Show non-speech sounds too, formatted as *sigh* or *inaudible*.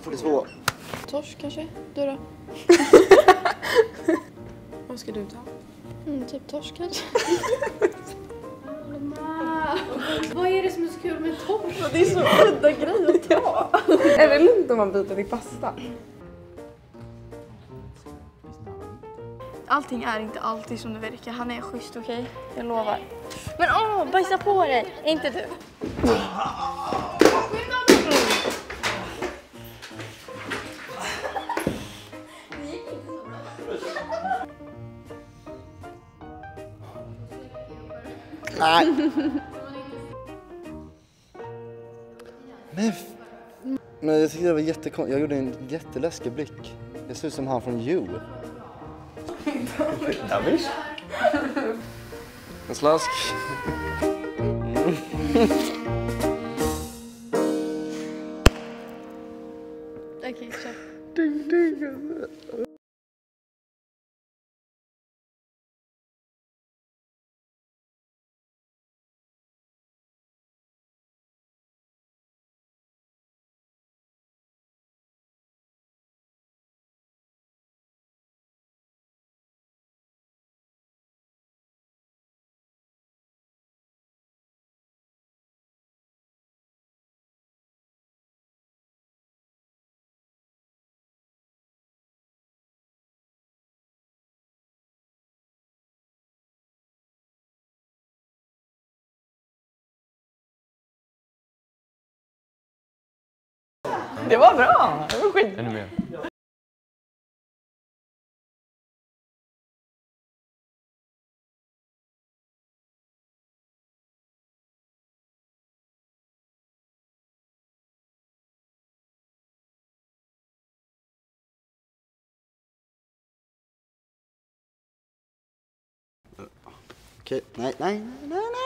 42. Torsk kanske? Du då? *laughs* Vad ska du ta? Mm, typ torsk kanske? *laughs* Vad är det som är så kul med torsk? Det är så udda grej att ta. *laughs* är det lugnt om man byter till pasta? Allting är inte alltid som det verkar. Han är schysst, okej? Jag lovar. Men åh, bajsa på dig! Inte du. Nej. Men, men jag tyckte det var jättekonstigt. Jag gjorde en jätteläskig blick. Jag ser ut som han från You. Ja, visst. En slask. Okej, kör. *laughs* Det var bra! Det var skit. Ännu mer. Okej, nej, nej, nej, nej,